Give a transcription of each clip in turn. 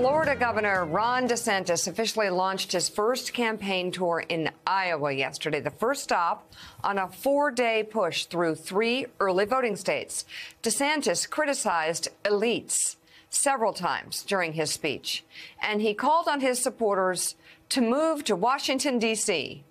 Florida Governor Ron DeSantis officially launched his first campaign tour in Iowa yesterday, the first stop on a four day push through three early voting states. DeSantis criticized elites several times during his speech, and he called on his supporters to move to Washington, D.C.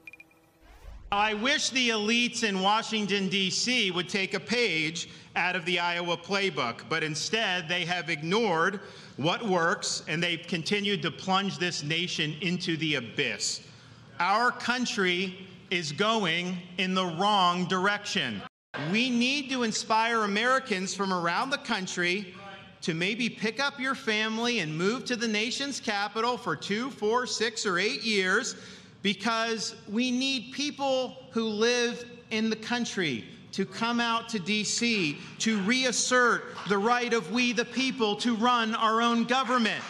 I wish the elites in Washington, D.C. would take a page out of the Iowa playbook, but instead they have ignored what works, and they've continued to plunge this nation into the abyss. Our country is going in the wrong direction. We need to inspire Americans from around the country to maybe pick up your family and move to the nation's capital for two, four, six, or eight years because we need people who live in the country to come out to D.C. to reassert the right of we the people to run our own government.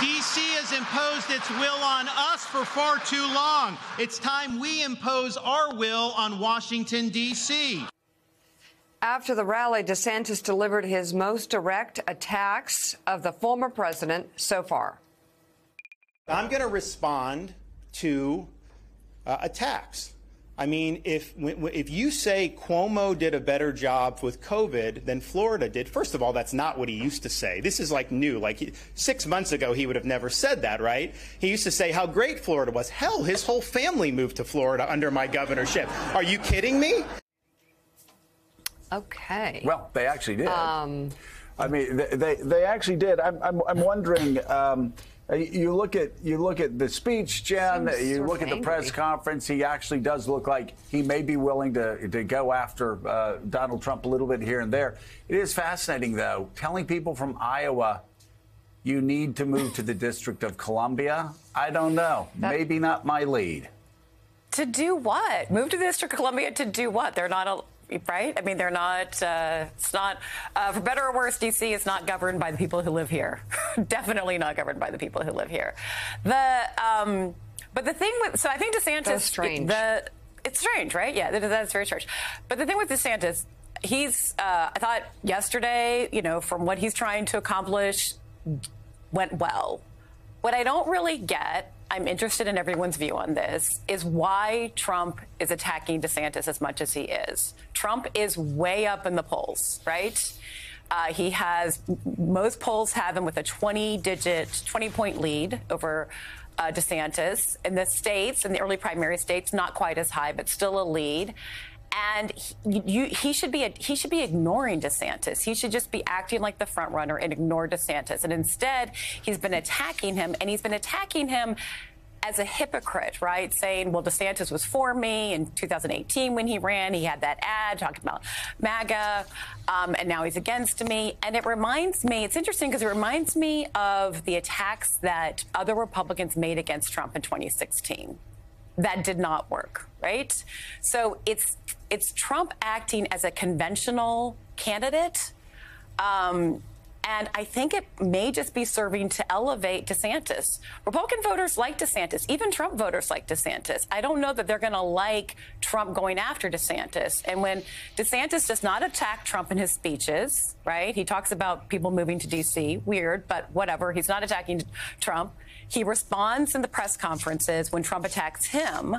D.C. has imposed its will on us for far too long. It's time we impose our will on Washington, D.C. After the rally, DeSantis delivered his most direct attacks of the former president so far. I'm going to respond to uh, attacks. I mean, if if you say Cuomo did a better job with COVID than Florida did, first of all, that's not what he used to say. This is like new. Like six months ago, he would have never said that, right? He used to say how great Florida was. Hell, his whole family moved to Florida under my governorship. Are you kidding me? Okay. Well, they actually did. Um, I mean, they, they, they actually did. I'm, I'm, I'm wondering. Um, you look at you look at the speech, Jen. Seems you look at the press conference. He actually does look like he may be willing to to go after uh, Donald Trump a little bit here and there. It is fascinating, though, telling people from Iowa you need to move to the District of Columbia. I don't know. That, Maybe not my lead. To do what? Move to the District of Columbia to do what? They're not a right? I mean, they're not. Uh, it's not uh, for better or worse. DC is not governed by the people who live here. Definitely not governed by the people who live here. The um, but the thing with so I think DeSantis. That's strange. The it's strange, right? Yeah, that, that's very strange. But the thing with DeSantis, he's. Uh, I thought yesterday, you know, from what he's trying to accomplish, went well. What I don't really get I'm interested in everyone's view on this, is why Trump is attacking DeSantis as much as he is. Trump is way up in the polls, right? Uh, he has, most polls have him with a 20 digit, 20 point lead over uh, DeSantis. In the states, in the early primary states, not quite as high, but still a lead and he, you, he, should be he should be ignoring DeSantis. He should just be acting like the front runner and ignore DeSantis. And instead, he's been attacking him, and he's been attacking him as a hypocrite, right? Saying, well, DeSantis was for me in 2018 when he ran. He had that ad talking about MAGA, um, and now he's against me. And it reminds me, it's interesting because it reminds me of the attacks that other Republicans made against Trump in 2016 that did not work, right? So it's it's Trump acting as a conventional candidate. Um, and I think it may just be serving to elevate DeSantis. Republican voters like DeSantis. Even Trump voters like DeSantis. I don't know that they're going to like Trump going after DeSantis. And when DeSantis does not attack Trump in his speeches, right? He talks about people moving to D.C. Weird, but whatever. He's not attacking Trump. He responds in the press conferences when Trump attacks him.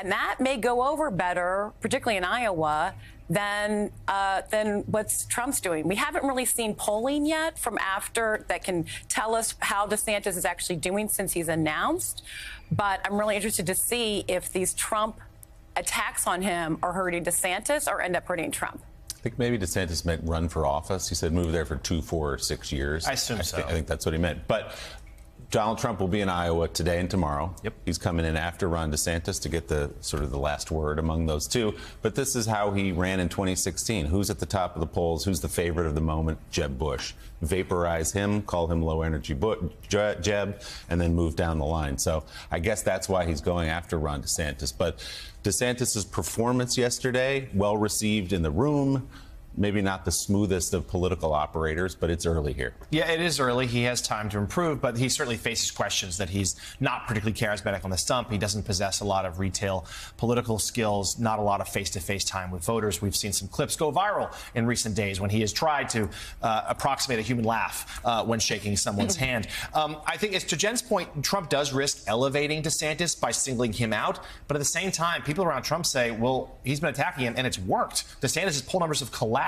And that may go over better, particularly in Iowa, than uh, than what's Trump's doing. We haven't really seen polling yet from after that can tell us how DeSantis is actually doing since he's announced. But I'm really interested to see if these Trump attacks on him are hurting DeSantis or end up hurting Trump. I think maybe DeSantis meant run for office. He said move there for two, four, six years. I assume I so. Th- I think that's what he meant. But Donald Trump will be in Iowa today and tomorrow. Yep. He's coming in after Ron DeSantis to get the sort of the last word among those two. But this is how he ran in 2016. Who's at the top of the polls? Who's the favorite of the moment? Jeb Bush. Vaporize him, call him low energy Jeb, and then move down the line. So I guess that's why he's going after Ron DeSantis. But DeSantis's performance yesterday, well received in the room maybe not the smoothest of political operators, but it's early here. Yeah, it is early. He has time to improve, but he certainly faces questions that he's not particularly charismatic on the stump. He doesn't possess a lot of retail political skills, not a lot of face to face time with voters. We've seen some clips go viral in recent days when he has tried to uh, approximate a human laugh uh, when shaking someone's hand. Um, I think, as to Jen's point, Trump does risk elevating DeSantis by singling him out. But at the same time, people around Trump say, well, he's been attacking him and it's worked. DeSantis' poll numbers have collapsed.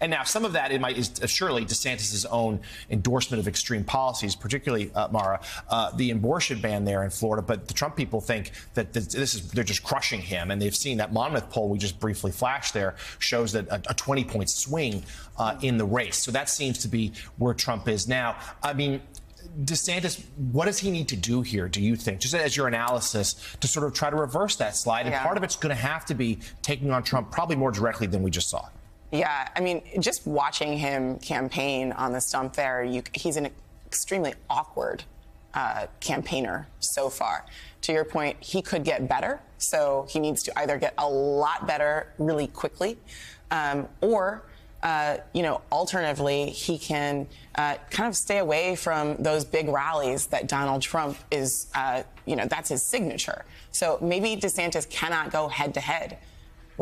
And now some of that it might, is surely DeSantis' own endorsement of extreme policies, particularly, uh, Mara, uh, the abortion ban there in Florida. But the Trump people think that this is, they're just crushing him. And they've seen that Monmouth poll we just briefly flashed there shows that a, a 20 point swing uh, in the race. So that seems to be where Trump is now. I mean, DeSantis, what does he need to do here, do you think, just as your analysis, to sort of try to reverse that slide? And yeah. part of it's going to have to be taking on Trump probably more directly than we just saw. Yeah, I mean, just watching him campaign on the stump there, you, he's an extremely awkward uh, campaigner so far. To your point, he could get better. So he needs to either get a lot better really quickly um, or uh, you know, alternatively, he can uh, kind of stay away from those big rallies that Donald Trump is, uh, you know, that's his signature. So maybe DeSantis cannot go head to head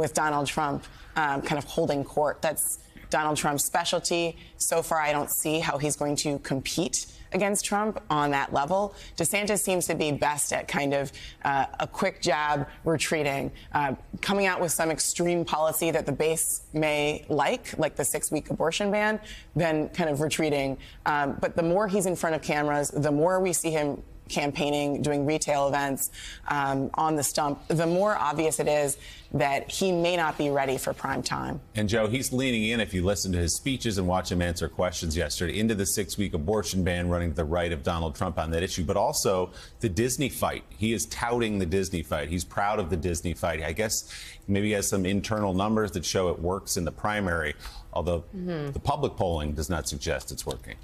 with Donald Trump, um, kind of holding court. That's Donald Trump's specialty. So far, I don't see how he's going to compete against Trump on that level. DeSantis seems to be best at kind of uh, a quick jab retreating, uh, coming out with some extreme policy that the base may like, like the six week abortion ban, then kind of retreating. Um, but the more he's in front of cameras, the more we see him campaigning, doing retail events um, on the stump, the more obvious it is that he may not be ready for prime time. And Joe, he's leaning in, if you listen to his speeches and watch him answer questions yesterday, into the six week abortion ban running to the right of Donald Trump on that issue, but also the Disney fight. He is touting the Disney fight. He's proud of the Disney fight. I guess maybe he has some internal numbers that show it works in the primary, although mm-hmm. the public polling does not suggest it's working.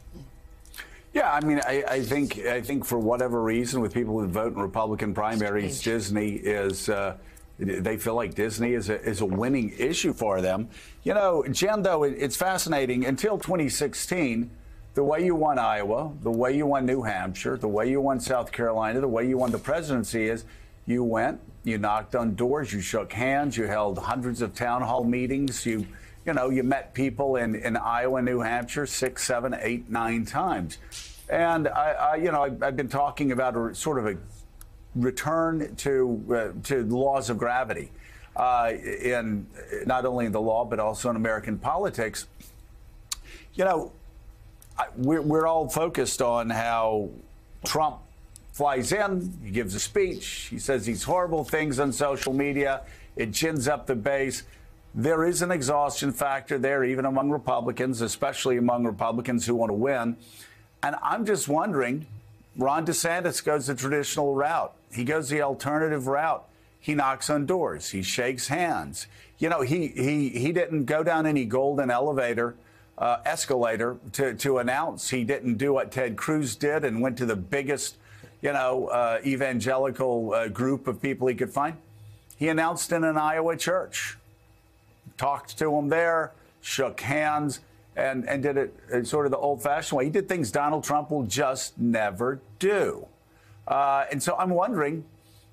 Yeah, I mean, I, I, think I think for whatever reason, with people who vote in Republican primaries, Disney is. Uh, they feel like Disney is a, is a winning issue for them. You know, Jen, though, it, it's fascinating. Until 2016, the way you won Iowa, the way you won New Hampshire, the way you won South Carolina, the way you won the presidency is you went, you knocked on doors, you shook hands, you held hundreds of town hall meetings, you you know, you met people in, in Iowa, New Hampshire six, seven, eight, nine times. And I, I you know, I, have been talking about a sort of a return to uh, to laws of gravity uh, in not only in the law but also in American politics. You know, I, we're, we're all focused on how Trump flies in, he gives a speech, he says these horrible things on social media, it gins up the base there is an exhaustion factor there, even among Republicans, especially among Republicans who want to win. And I'm just wondering Ron DeSantis goes the traditional route, he goes the alternative route. He knocks on doors, he shakes hands. You know, he, he, he didn't go down any golden elevator. Uh, escalator to, to announce he didn't do what Ted Cruz did and went to the biggest, you know, uh, evangelical uh, group of people he could find. He announced in an Iowa church talked to him there, shook hands, and, and did it in sort of the old fashioned way. He did things Donald Trump will just never do. Uh, and so I'm wondering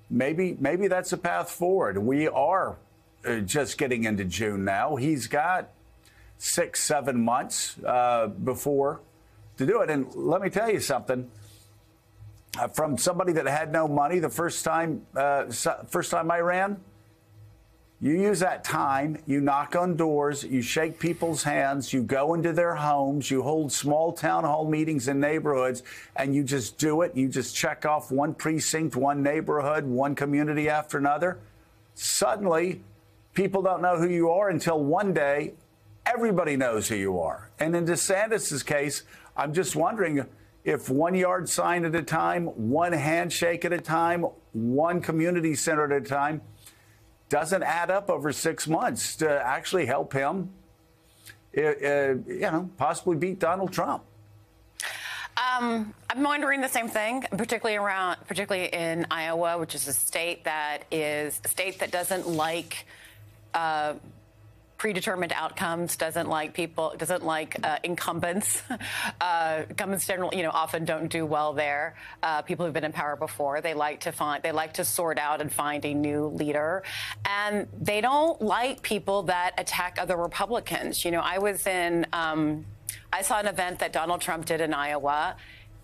maybe, maybe that's a path forward. We are uh, just getting into June now. He's got six, seven months uh, before to do it. And let me tell you something. Uh, from somebody that had no money the first time, uh, first time I ran, you use that time, you knock on doors, you shake people's hands, you go into their homes, you hold small town hall meetings in neighborhoods, and you just do it. You just check off one precinct, one neighborhood, one community after another. Suddenly, people don't know who you are until one day everybody knows who you are. And in DeSantis' case, I'm just wondering if one yard sign at a time, one handshake at a time, one community center at a time, doesn't add up over six months to actually help him, uh, uh, you know, possibly beat Donald Trump. Um, I'm wondering the same thing, particularly around, particularly in Iowa, which is a state that is a state that doesn't like uh, predetermined outcomes, doesn't like people, doesn't like uh, incumbents. Uh, incumbents generally, you know, often don't do well there. Uh, people who've been in power before, they like to find, they like to sort out and find a new leader, and they don't like people that attack other Republicans. You know, I was in, um, I saw an event that Donald Trump did in Iowa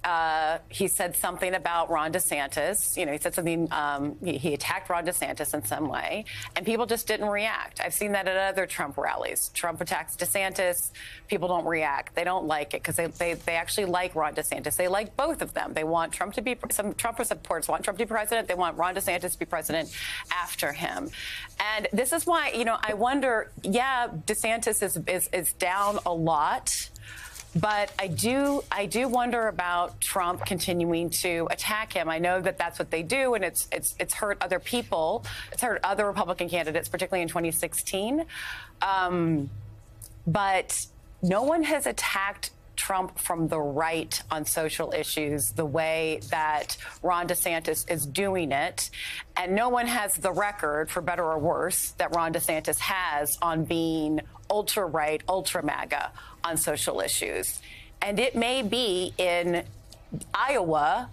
uh, he said something about Ron DeSantis. You know, he said something, um, he, he, attacked Ron DeSantis in some way, and people just didn't react. I've seen that at other Trump rallies. Trump attacks DeSantis, people don't react. They don't like it because they, they, they actually like Ron DeSantis. They like both of them. They want Trump to be, some Trump supporters want Trump to be president. They want Ron DeSantis to be president after him. And this is why, you know, I wonder, yeah, DeSantis is, is, is down a lot. But I do, I do wonder about Trump continuing to attack him. I know that that's what they do, and it's it's it's hurt other people. It's hurt other Republican candidates, particularly in 2016. Um, but no one has attacked Trump from the right on social issues the way that Ron DeSantis is doing it. And no one has the record, for better or worse, that Ron DeSantis has on being ultra right, ultra MAGA on social issues. And it may be in Iowa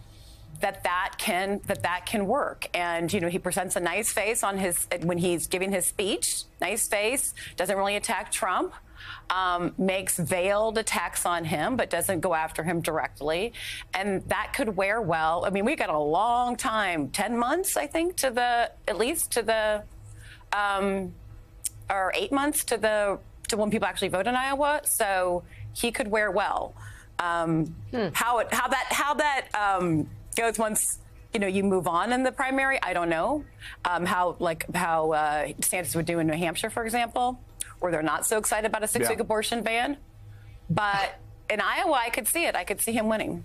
that that can that that can work and you know he presents a nice face on his when he's giving his speech nice face doesn't really attack trump um, makes veiled attacks on him but doesn't go after him directly and that could wear well i mean we got a long time 10 months i think to the at least to the um, or eight months to the to when people actually vote in Iowa. So he could wear well. Um, hmm. How it, how that how that um, goes once you know you move on in the primary, I don't know. Um, how like how uh, DeSantis would do in New Hampshire, for example, where they're not so excited about a six-week yeah. abortion ban. But in Iowa, I could see it. I could see him winning.